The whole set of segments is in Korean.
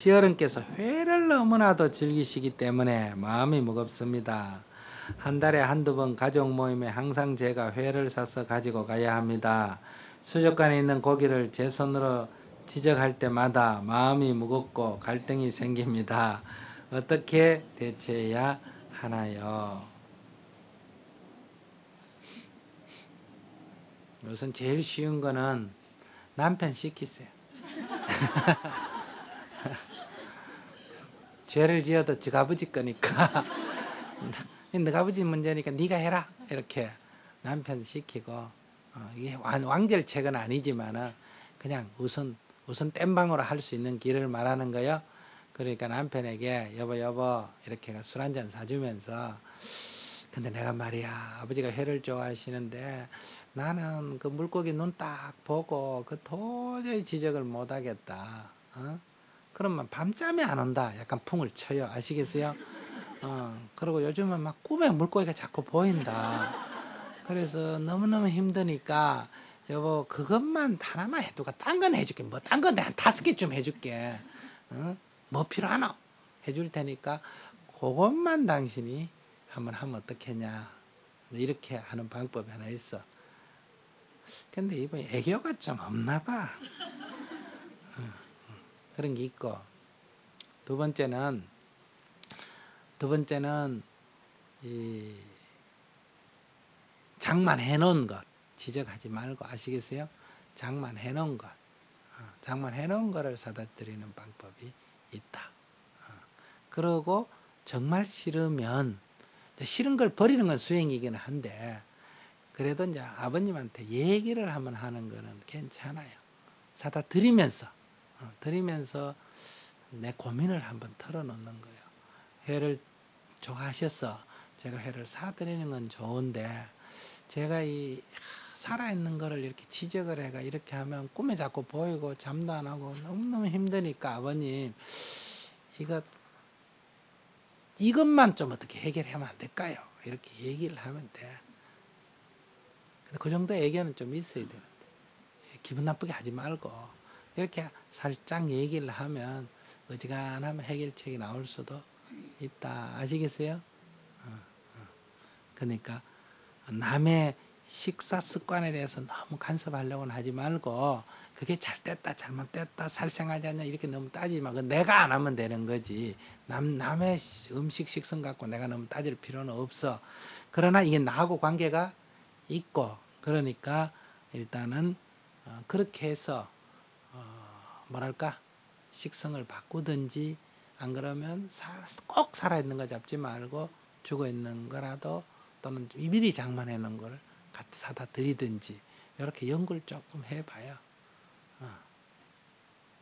시어른께서 회를 너무나도 즐기시기 때문에 마음이 무겁습니다. 한 달에 한두 번 가족 모임에 항상 제가 회를 사서 가지고 가야 합니다. 수족관에 있는 고기를 제 손으로 지적할 때마다 마음이 무겁고 갈등이 생깁니다. 어떻게 대처해야 하나요? 우선 제일 쉬운 거는 남편 시키세요. 죄를 지어도 지가 아버지 거니까 너가 아버지 문제니까 네가 해라 이렇게 남편 시키고 어, 이게 왕절책은 아니지만은 그냥 우선 우선 땜방으로 할 수 있는 길을 말하는 거요. 그러니까 남편에게 여보 여보 이렇게 술 한 잔 사주면서 근데 내가 말이야 아버지가 회를 좋아하시는데 나는 그 물고기 눈 딱 보고 그 도저히 지적을 못 하겠다. 어? 그러면 밤잠이 안 온다. 약간 풍을 쳐요. 아시겠어요? 어, 그리고 요즘은 막 꿈에 물고기가 자꾸 보인다. 그래서 너무너무 힘드니까 여보 그것만 하나만 해두가 딴 건 해줄게. 뭐 딴 건 내가 다섯 개쯤 해줄게. 어? 뭐 필요하노? 해줄 테니까 그것만 당신이 한번 하면 어떻겠냐. 이렇게 하는 방법이 하나 있어. 근데 이번 애교가 좀 없나 봐. 그런 게 있고. 두 번째는, 두 번째는, 이, 장만해 놓은 것. 지적하지 말고 아시겠어요? 장만해 놓은 것. 어, 장만해 놓은 거를 사다 드리는 방법이 있다. 어, 그러고 정말 싫으면, 싫은 걸 버리는 건 수행이긴 한데, 그래도 이제 아버님한테 얘기를 한번 하는 거는 괜찮아요. 사다 드리면서, 어, 드리면서 내 고민을 한번 털어놓는 거예요. 회를 좋아하셔서 제가 회를 사드리는 건 좋은데, 제가 이 살아있는 거를 이렇게 지적을 해가 이렇게 하면 꿈에 자꾸 보이고 잠도 안 하고 너무너무 힘드니까 아버님, 이거, 이것만 좀 어떻게 해결하면 안 될까요? 이렇게 얘기를 하면 돼. 근데 그 정도 애교는 좀 있어야 되는데 기분 나쁘게 하지 말고 이렇게 살짝 얘기를 하면 어지간하면 해결책이 나올 수도 있다. 아시겠어요? 어, 어. 그러니까 남의 식사 습관에 대해서 너무 간섭하려고는 하지 말고 그게 잘 됐다 잘못됐다 살생하지 않냐 이렇게 너무 따지지 말고 내가 안 하면 되는 거지 남, 남의 음식 식성 갖고 내가 너무 따질 필요는 없어 그러나 이게 나하고 관계가 있고 그러니까 일단은 어, 그렇게 해서 어, 뭐랄까 식성을 바꾸든지 안 그러면 사, 꼭 살아있는 거 잡지 말고 죽어 있는 거라도 또는 미리 장만해 놓은 걸 갖다 사다 드리든지 이렇게 연구를 조금 해봐요. 어.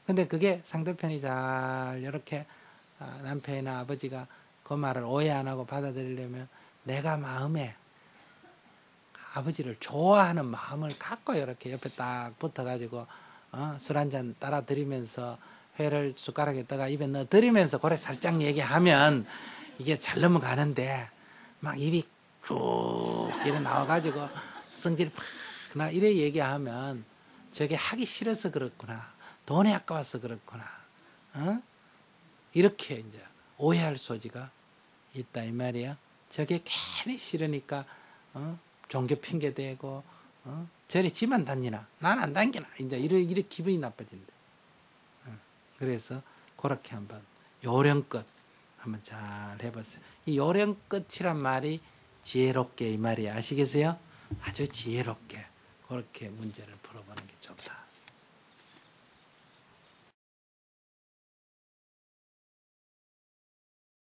근데 그게 상대편이 잘 이렇게 아, 남편이나 아버지가 그 말을 오해 안 하고 받아들이려면 내가 마음에 아버지를 좋아하는 마음을 갖고 이렇게 옆에 딱 붙어가지고 어, 술한 잔 따라 드리면서 회를 숟가락에 떠가 입에 넣어 드리면서 고래 살짝 얘기하면 이게 잘 넘어가는데 막 입이 쭉 이래 나와가지고 성질이 팍나 이래 얘기하면 저게 하기 싫어서 그렇구나 돈이 아까워서 그렇구나 어? 이렇게 이제 오해할 소지가 있다 이 말이야 저게 괜히 싫으니까 어? 종교 핑계 대고 어? 저리 지만 다니나 난 안 다니나 이제 이래 이래 기분이 나빠진대. 어. 그래서 그렇게 한번 요령껏 한번 잘 해봤어요. 이 요령껏이란 말이 지혜롭게 이 말이 아시겠어요? 아주 지혜롭게 그렇게 문제를 풀어보는 게 좋다.